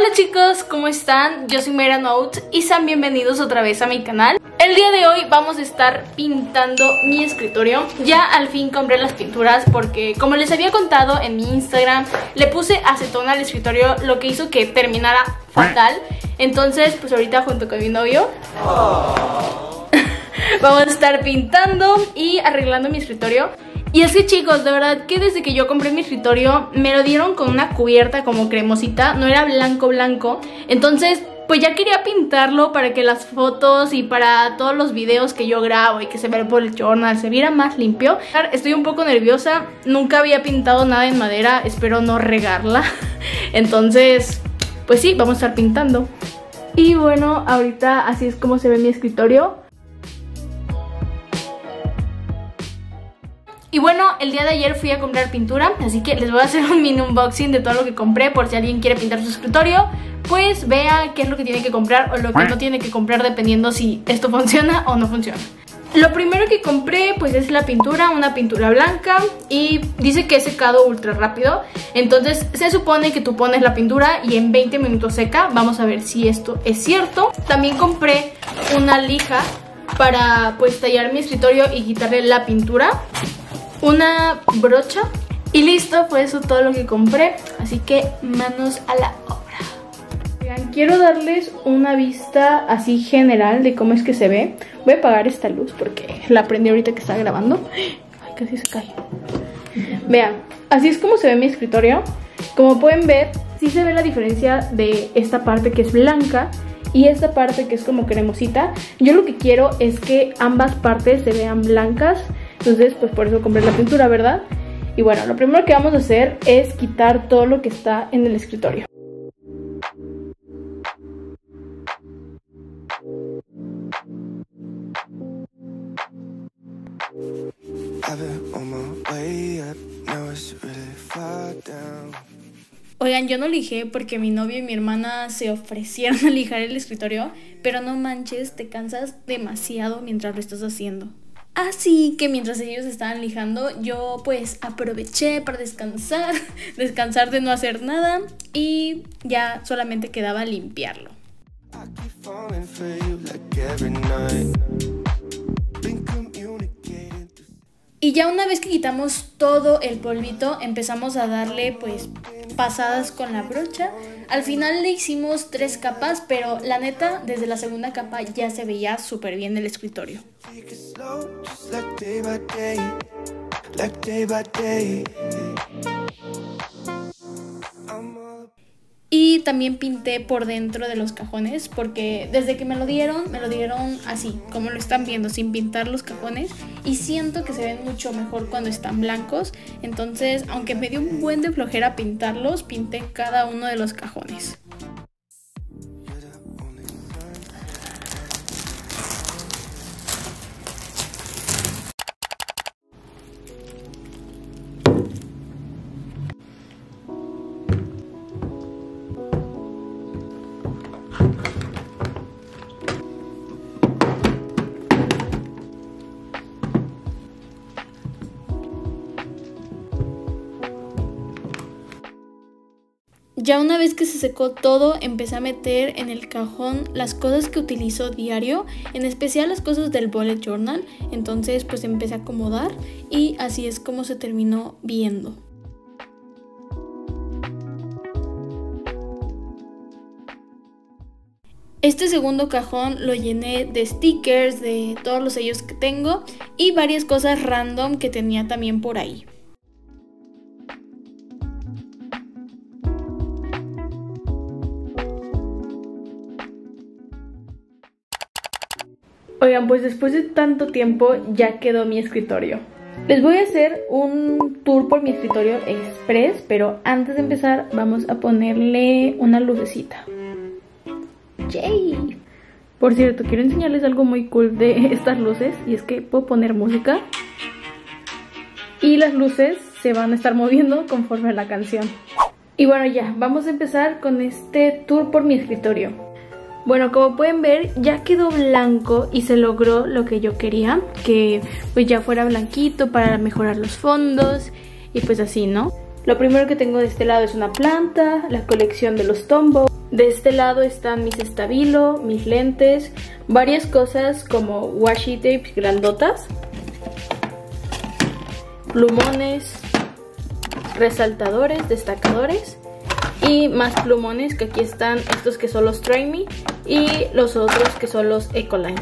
Hola chicos, ¿cómo están? Yo soy Mera Note y sean bienvenidos otra vez a mi canal. El día de hoy vamos a estar pintando mi escritorio. Ya al fin compré las pinturas porque como les había contado en mi Instagram, le puse acetón al escritorio, lo que hizo que terminara fatal. Entonces, pues ahorita junto con mi novio... vamos a estar pintando y arreglando mi escritorio. Y es que chicos, de verdad que desde que yo compré mi escritorio me lo dieron con una cubierta como cremosita, no era blanco blanco. Entonces, pues ya quería pintarlo para que las fotos y para todos los videos que yo grabo y que se vea por el journal se viera más limpio. Estoy un poco nerviosa, nunca había pintado nada en madera, espero no regarla. Entonces, pues sí, vamos a estar pintando. Y bueno, ahorita así es como se ve mi escritorio. Y bueno, el día de ayer fui a comprar pintura, así que les voy a hacer un mini unboxing de todo lo que compré por si alguien quiere pintar su escritorio, pues vea qué es lo que tiene que comprar o lo que no tiene que comprar dependiendo si esto funciona o no funciona. Lo primero que compré pues es la pintura, una pintura blanca y dice que es secado ultra rápido, entonces se supone que tú pones la pintura y en 20 minutos seca, vamos a ver si esto es cierto. También compré una lija para pues tallar mi escritorio y quitarle la pintura una brocha y listo, fue eso todo lo que compré. Así que manos a la obra. quiero darles una vista así general de cómo es que se ve. Voy a apagar esta luz porque la prendí ahorita que estaba grabando. Ay, casi se cae. Vean, así es como se ve mi escritorio. Como pueden ver, sí se ve la diferencia de esta parte que es blanca y esta parte que es como cremosita. Yo lo que quiero es que ambas partes se vean blancas entonces, pues por eso compré la pintura, ¿verdad? Y bueno, lo primero que vamos a hacer es quitar todo lo que está en el escritorio. Oigan, yo no lijé porque mi novio y mi hermana se ofrecieron a lijar el escritorio, pero no manches, te cansas demasiado mientras lo estás haciendo. Así que mientras ellos estaban lijando, yo pues aproveché para descansar, descansar de no hacer nada y ya solamente quedaba limpiarlo. Y ya una vez que quitamos todo el polvito, empezamos a darle pues pasadas con la brocha. Al final le hicimos tres capas, pero la neta, desde la segunda capa ya se veía súper bien el escritorio. Y también pinté por dentro de los cajones porque desde que me lo dieron, me lo dieron así, como lo están viendo, sin pintar los cajones. Y siento que se ven mucho mejor cuando están blancos. Entonces, aunque me dio un buen de flojera pintarlos, pinté cada uno de los cajones. Ya una vez que se secó todo, empecé a meter en el cajón las cosas que utilizo diario, en especial las cosas del bullet journal. Entonces pues empecé a acomodar y así es como se terminó viendo. Este segundo cajón lo llené de stickers, de todos los sellos que tengo y varias cosas random que tenía también por ahí. Oigan, pues después de tanto tiempo ya quedó mi escritorio. Les voy a hacer un tour por mi escritorio express, pero antes de empezar vamos a ponerle una lucecita. ¡Yay! Por cierto, quiero enseñarles algo muy cool de estas luces y es que puedo poner música y las luces se van a estar moviendo conforme a la canción. Y bueno ya, vamos a empezar con este tour por mi escritorio. Bueno, como pueden ver, ya quedó blanco y se logró lo que yo quería, que pues ya fuera blanquito para mejorar los fondos y pues así, ¿no? Lo primero que tengo de este lado es una planta, la colección de los tombos, De este lado están mis estabilo, mis lentes, varias cosas como washi tapes grandotas, plumones, resaltadores, destacadores y más plumones que aquí están estos que son los Try Me y los otros que son los Ecoline.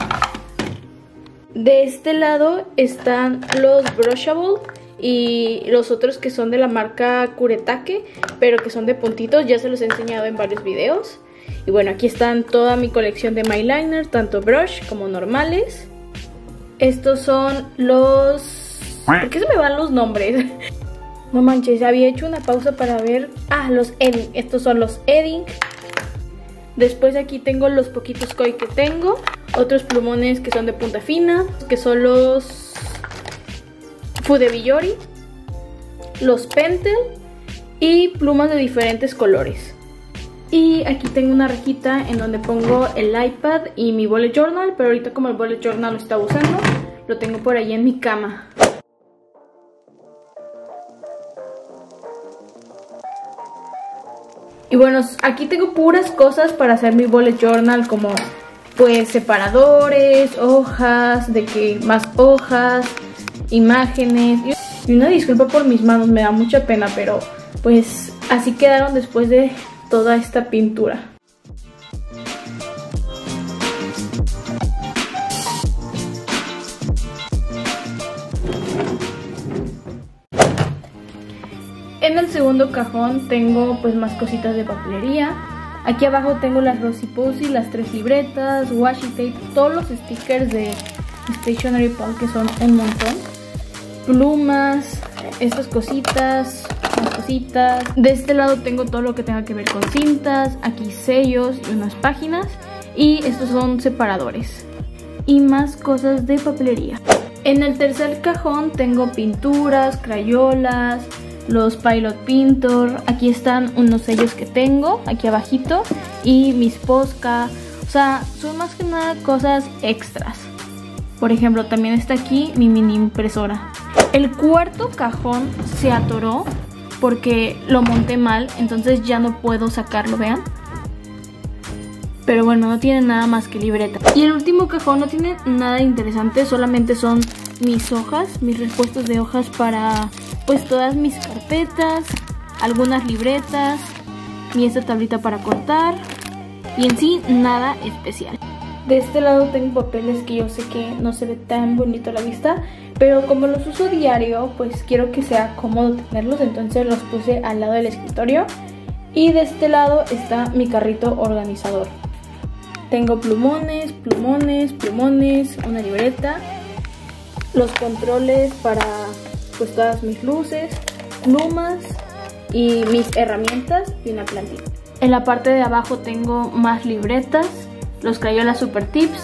De este lado están los Brushable y los otros que son de la marca Kuretake, pero que son de puntitos, ya se los he enseñado en varios videos. Y bueno, aquí están toda mi colección de My tanto brush como normales. Estos son los... ¿Por qué se me van los nombres? No manches, había hecho una pausa para ver... Ah, los Edding. Estos son los Edding. Después aquí tengo los poquitos koi que tengo. Otros plumones que son de punta fina. Que son los... Fudebillori. Los Pentel. Y plumas de diferentes colores. Y aquí tengo una rejita en donde pongo el iPad y mi bullet journal. Pero ahorita como el bullet journal lo está usando, lo tengo por ahí en mi cama. Y bueno, aquí tengo puras cosas para hacer mi bullet journal como pues separadores, hojas, de que más hojas, imágenes. Y una disculpa por mis manos, me da mucha pena, pero pues así quedaron después de toda esta pintura. Segundo cajón tengo pues más cositas de papelería. Aquí abajo tengo las Rosy Posy, las tres libretas, washi tape, todos los stickers de Stationery Pal que son un montón. Plumas, estas cositas, más cositas. De este lado tengo todo lo que tenga que ver con cintas, aquí sellos y unas páginas. Y estos son separadores. Y más cosas de papelería. En el tercer cajón tengo pinturas, crayolas, los Pilot Pintor, aquí están unos sellos que tengo, aquí abajito, y mis Posca, o sea, son más que nada cosas extras. Por ejemplo, también está aquí mi mini impresora. El cuarto cajón se atoró porque lo monté mal, entonces ya no puedo sacarlo, vean. Pero bueno, no tiene nada más que libreta. Y el último cajón no tiene nada interesante, solamente son mis hojas, mis repuestos de hojas para pues todas mis carpetas, algunas libretas, y esta tablita para cortar y en sí nada especial. De este lado tengo papeles que yo sé que no se ve tan bonito a la vista, pero como los uso diario, pues quiero que sea cómodo tenerlos, entonces los puse al lado del escritorio. Y de este lado está mi carrito organizador. Tengo plumones, plumones, plumones, una libreta, los controles para pues todas mis luces, plumas y mis herramientas y una plantilla. En la parte de abajo tengo más libretas, los Crayola Super Tips,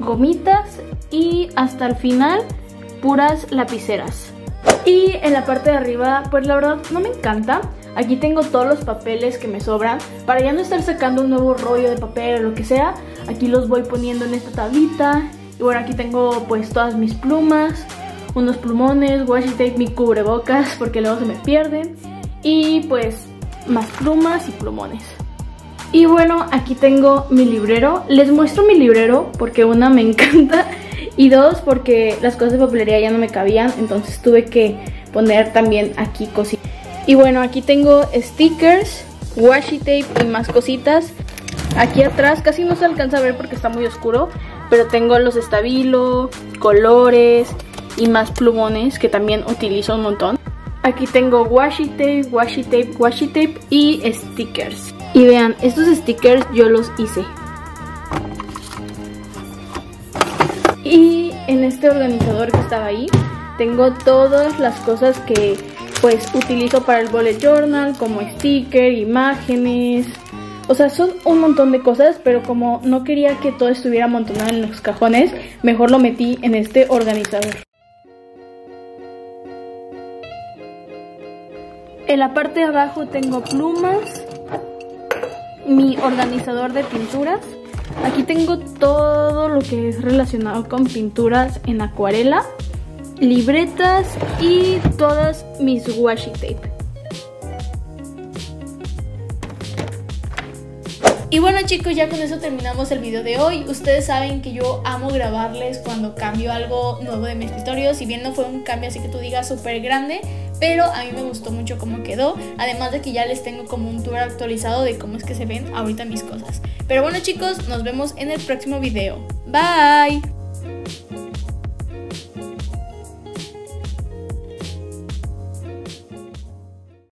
gomitas y hasta el final puras lapiceras. Y en la parte de arriba, pues la verdad no me encanta. Aquí tengo todos los papeles que me sobran. Para ya no estar sacando un nuevo rollo de papel o lo que sea, aquí los voy poniendo en esta tablita. Y bueno, aquí tengo pues todas mis plumas, unos plumones, washi tape, mi cubrebocas porque luego se me pierden y pues más plumas y plumones. Y bueno, aquí tengo mi librero. Les muestro mi librero porque una me encanta y dos porque las cosas de papelería ya no me cabían, entonces tuve que poner también aquí cositas. Y bueno, aquí tengo stickers, washi tape y más cositas. Aquí atrás casi no se alcanza a ver porque está muy oscuro, pero tengo los estabilo, colores, y más plumones que también utilizo un montón. Aquí tengo washi tape, washi tape, washi tape y stickers. Y vean, estos stickers yo los hice. Y en este organizador que estaba ahí, tengo todas las cosas que pues utilizo para el bullet journal, como sticker, imágenes. O sea, son un montón de cosas, pero como no quería que todo estuviera amontonado en los cajones, mejor lo metí en este organizador. En la parte de abajo tengo plumas, mi organizador de pinturas. Aquí tengo todo lo que es relacionado con pinturas en acuarela, libretas y todas mis washi tape. Y bueno chicos, ya con eso terminamos el video de hoy. Ustedes saben que yo amo grabarles cuando cambio algo nuevo de mi escritorio. Si bien no fue un cambio así que tú digas súper grande, pero a mí me gustó mucho cómo quedó. Además de que ya les tengo como un tour actualizado de cómo es que se ven ahorita mis cosas. Pero bueno chicos, nos vemos en el próximo video. Bye.